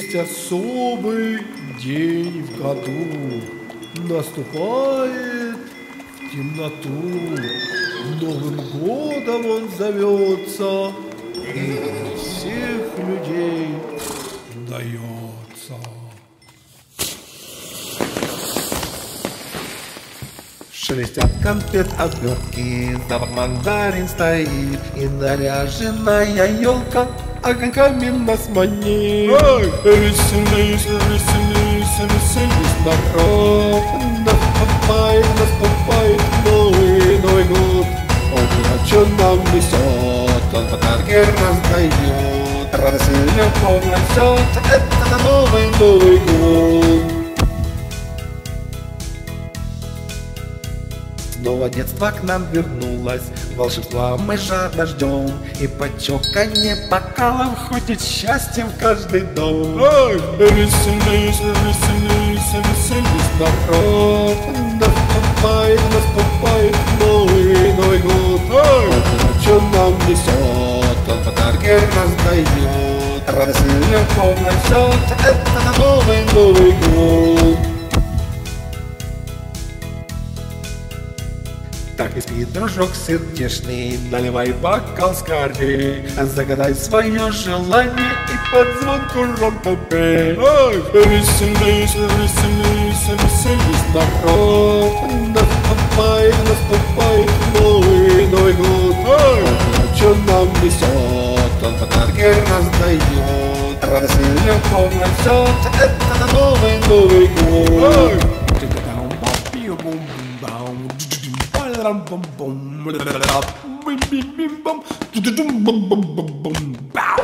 Есть особый день в году. Наступает в темноту. Новым годом он зовется и всех людей Шелестят конфет обертки, запах мандарин стоит И наряженная елка огоньками нас манит. Ай, веселись, веселись, веселись, Народ наступает, наступает новый Новый год. Он что нам несет, он подарки раздает Радость и любовь несет, это новый Новый год Снова детство к нам вернулось, волшебства мы жадно ждем, И почоканье бокалов ходит счастьем в каждый дом. Ай, веселись, веселись, веселись, Народ. Наступает, наступает новый Новый год. Ай, Что нам несет, он подарки раздает, Радость и любовь несет, это новый Новый год. Так и спит дружок сердечный, наливай бокал скорей, загадай свое желание и под звонку ромко пей. ай, веселись, веселись, веселись, Народ наступает, наступает новый Новый год. Ай, Что нам несет, он подарки раздает, радость и любовь несет, это новый Новый Bum bum bum bum bum bum bum bum bum bum bum bum bum bum bum bum bum bum